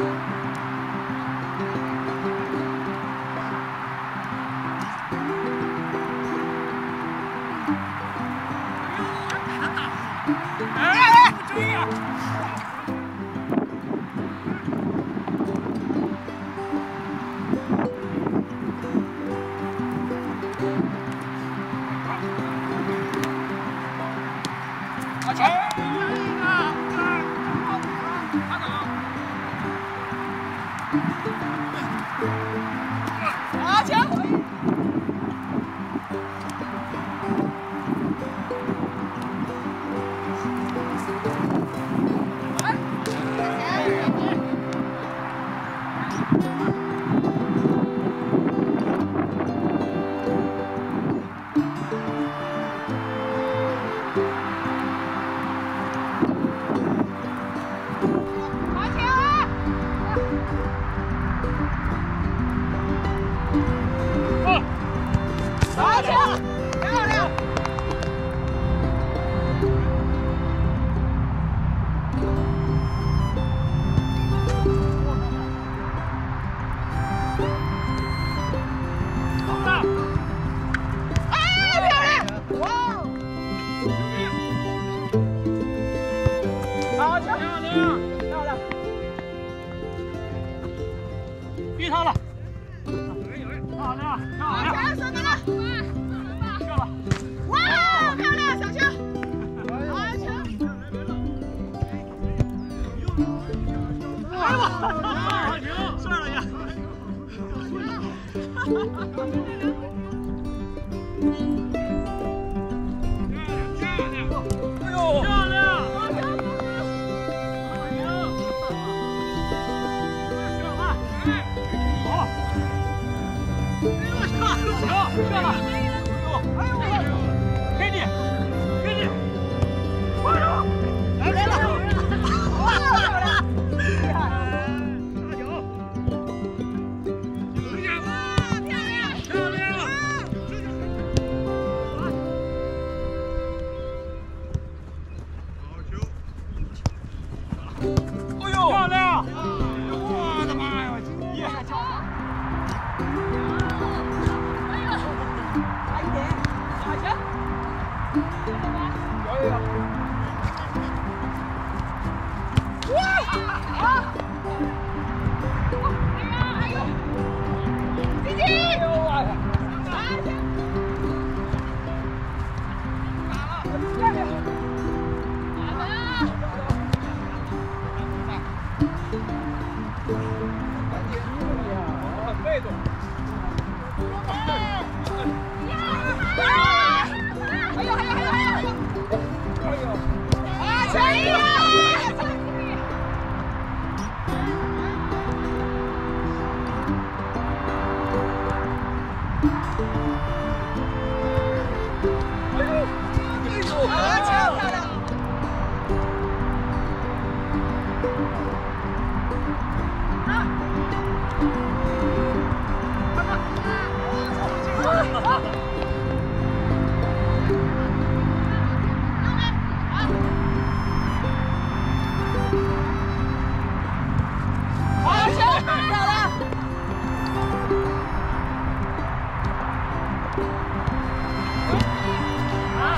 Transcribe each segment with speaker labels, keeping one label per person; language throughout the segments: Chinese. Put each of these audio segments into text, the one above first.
Speaker 1: 啊！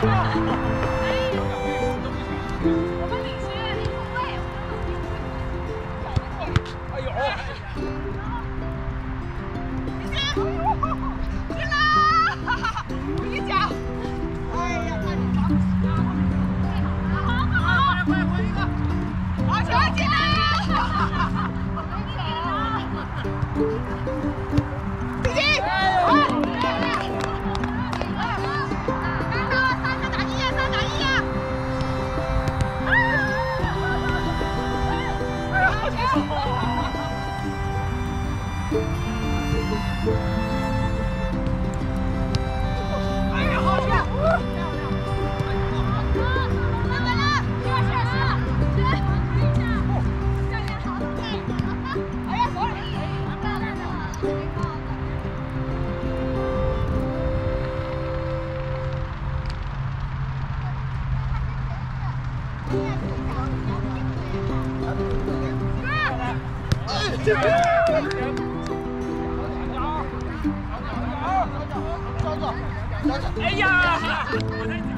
Speaker 2: Oh,
Speaker 1: 哎呀。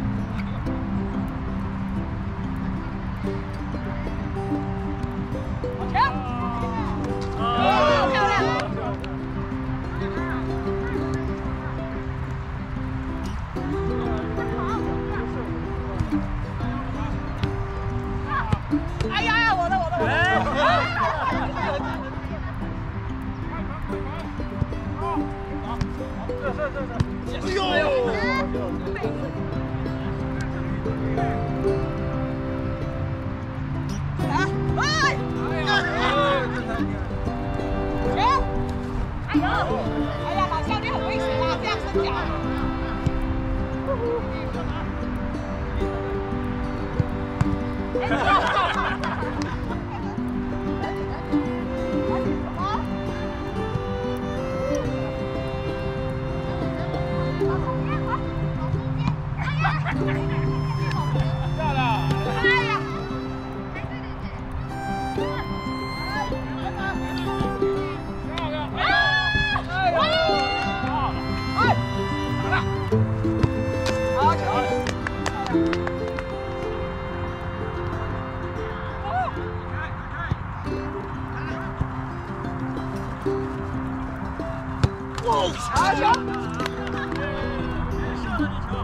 Speaker 2: Thank you.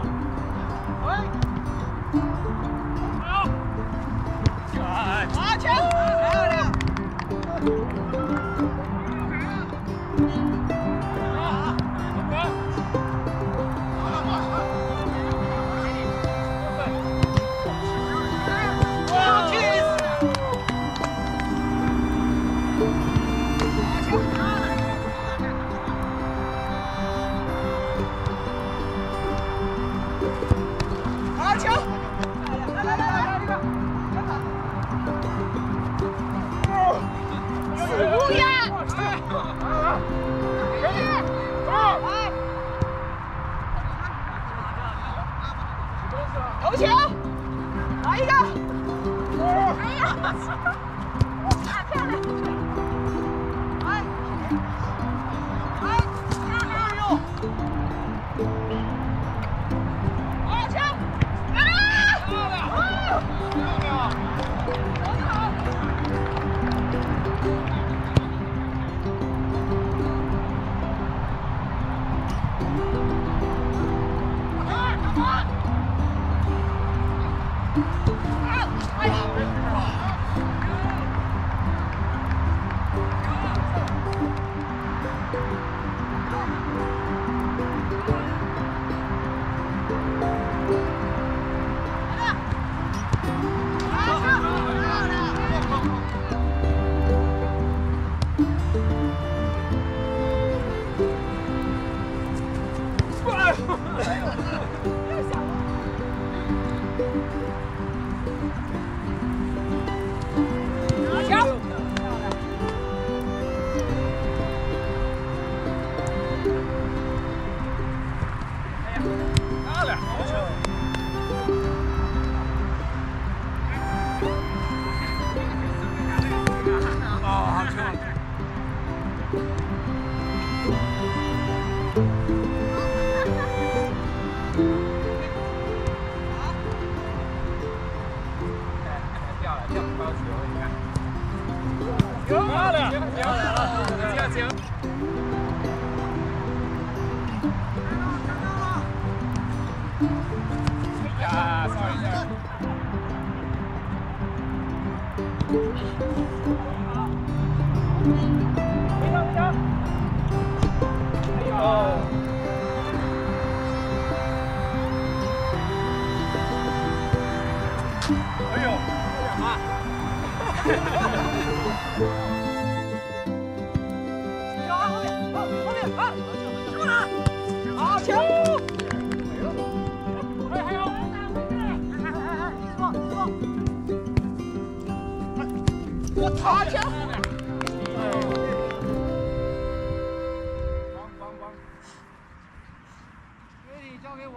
Speaker 1: 哎呦，妈！
Speaker 2: 好，请。帮帮帮，给你交给我。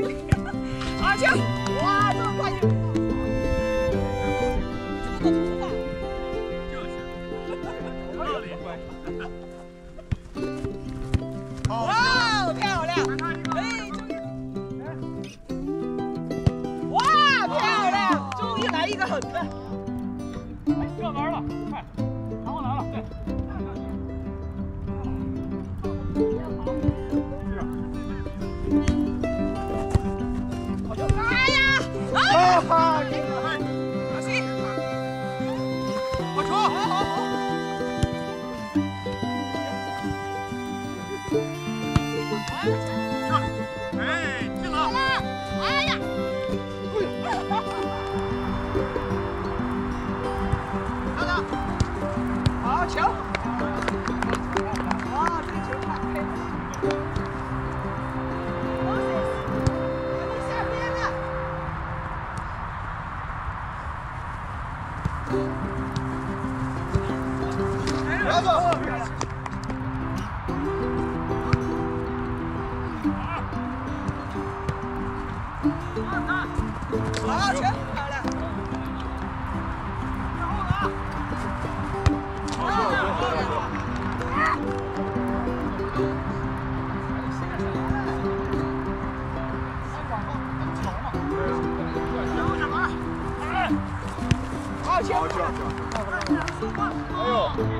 Speaker 2: 阿强，哇，这么快就，这就是，有道理，哇，漂亮，哎，终于，哇，漂亮，终于来一个狠的，哎，
Speaker 1: 要玩了，快，
Speaker 2: 哎呦！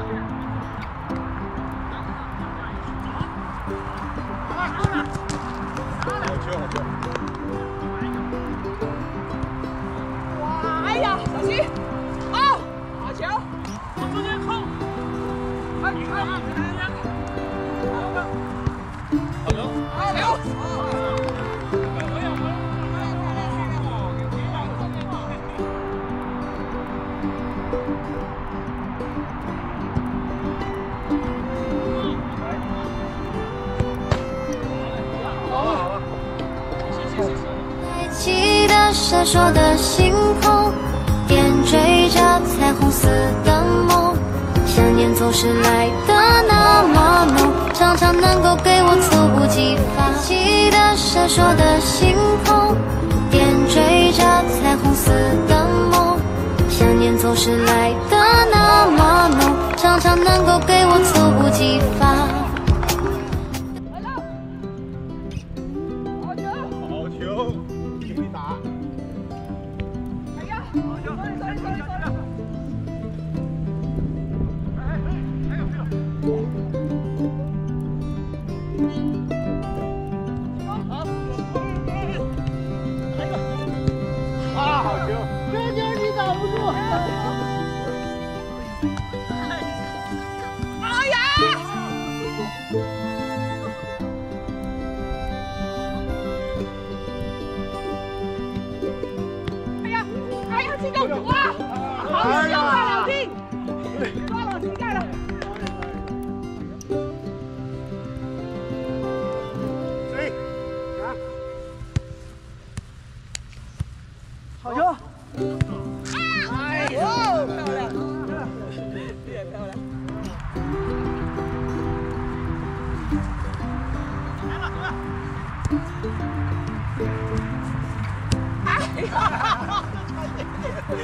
Speaker 3: 闪烁的星空，点缀着彩虹似的梦。想念总是来的那么浓，常常能够给我猝不及防。记得闪烁的星空，点缀着彩虹似的梦。想念总是来的那么浓，常常能够给我猝不及防。
Speaker 2: あ。哇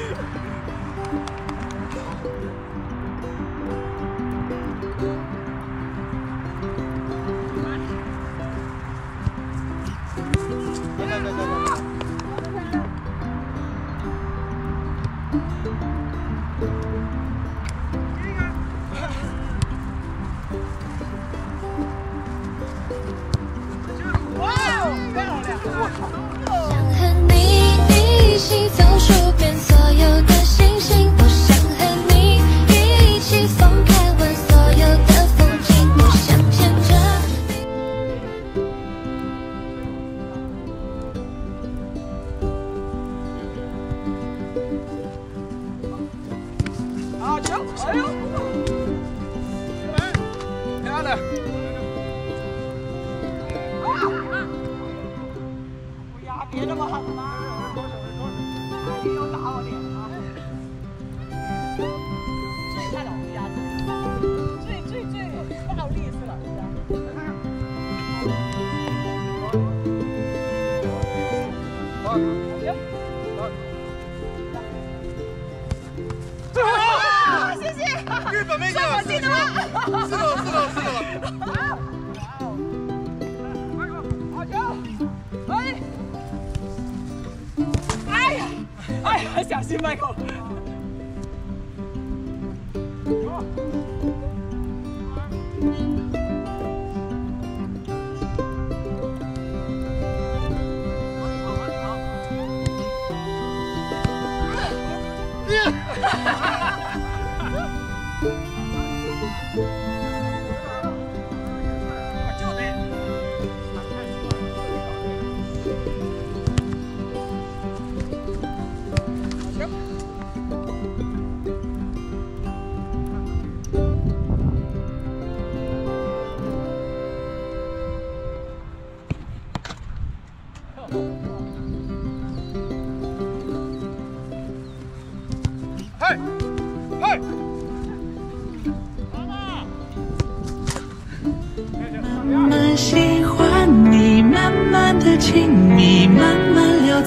Speaker 2: 漂亮想
Speaker 3: 和你一起走有的
Speaker 2: 打我脸啊！最看老家最最最不好意思了，行。啊，谢谢。日本妹子，算我记得了。小心，迈克。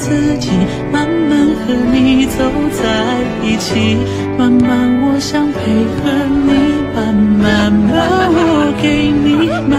Speaker 4: 自己慢慢和你走在一起慢慢我想配合你慢慢把我给你慢